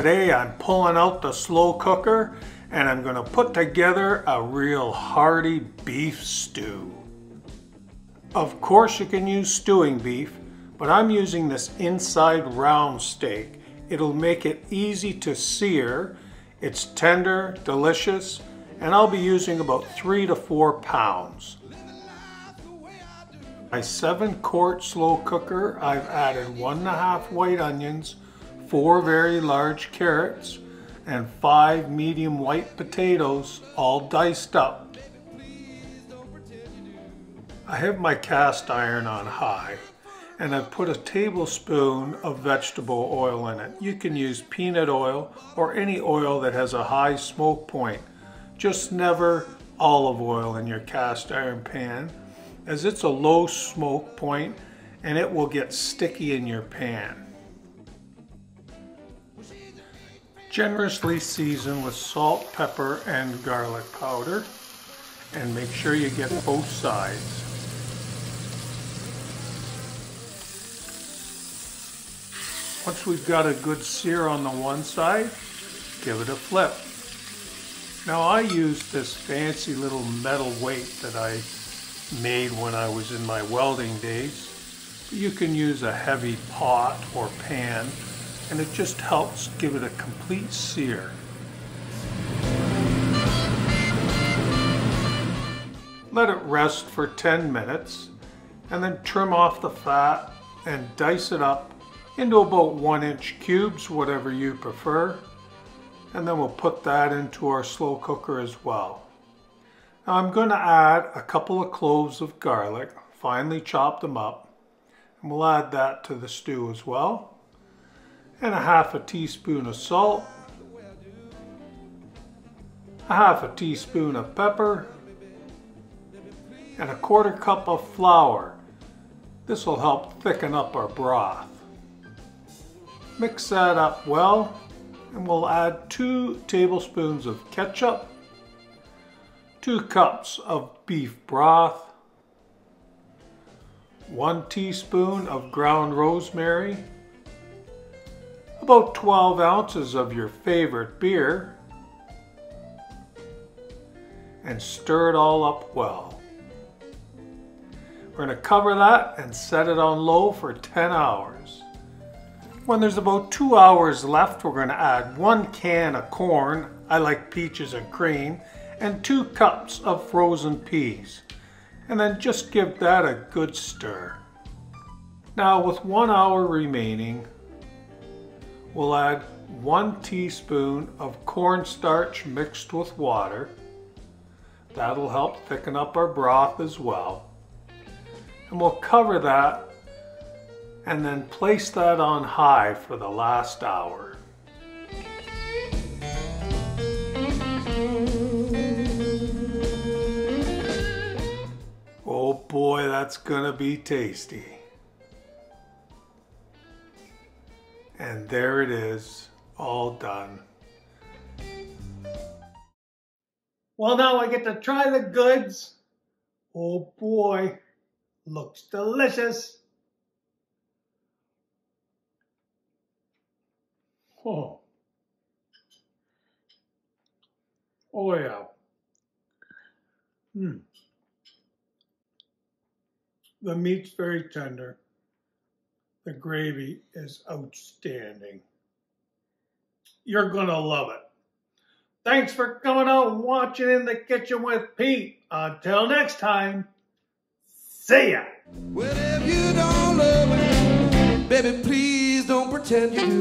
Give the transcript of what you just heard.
Today I'm pulling out the slow cooker and I'm going to put together a real hearty beef stew. Of course you can use stewing beef, but I'm using this inside round steak. It'll make it easy to sear. It's tender, delicious, and I'll be using about three to four pounds. My seven quart slow cooker, I've added one and a half white onions, four very large carrots, and five medium white potatoes, all diced up. I have my cast iron on high, and I've put a tablespoon of vegetable oil in it. You can use peanut oil or any oil that has a high smoke point. Just never olive oil in your cast iron pan as it's a low smoke point and it will get sticky in your pan. Generously season with salt, pepper, and garlic powder and make sure you get both sides. Once we've got a good sear on the one side, give it a flip. Now I use this fancy little metal weight that I made when I was in my welding days. You can use a heavy pot or pan and it just helps give it a complete sear. Let it rest for 10 minutes and then trim off the fat and dice it up into about one inch cubes, whatever you prefer. And then we'll put that into our slow cooker as well. Now I'm going to add a couple of cloves of garlic, finely chop them up, and we'll add that to the stew as well. And a half a teaspoon of salt, a half a teaspoon of pepper, and a quarter cup of flour. This will help thicken up our broth. Mix that up well, and we'll add two tablespoons of ketchup 2 cups of beef broth, 1 teaspoon of ground rosemary, about 12 ounces of your favorite beer, and stir it all up well. We're going to cover that and set it on low for 10 hours. When there's about two hours left, we're going to add one can of corn. I like peaches and cream and two cups of frozen peas. And then just give that a good stir. Now with one hour remaining, we'll add one teaspoon of cornstarch mixed with water. That'll help thicken up our broth as well. And we'll cover that and then place that on high for the last hour. Oh boy, that's gonna be tasty. And there it is, all done. Well, now I get to try the goods. Oh boy, looks delicious. Oh. Oh yeah. Hmm. The meat's very tender. The gravy is outstanding. You're going to love it. Thanks for coming out and watching In the Kitchen with Pete. Until next time, see ya. Well, if you don't love it, baby, please don't pretend you do.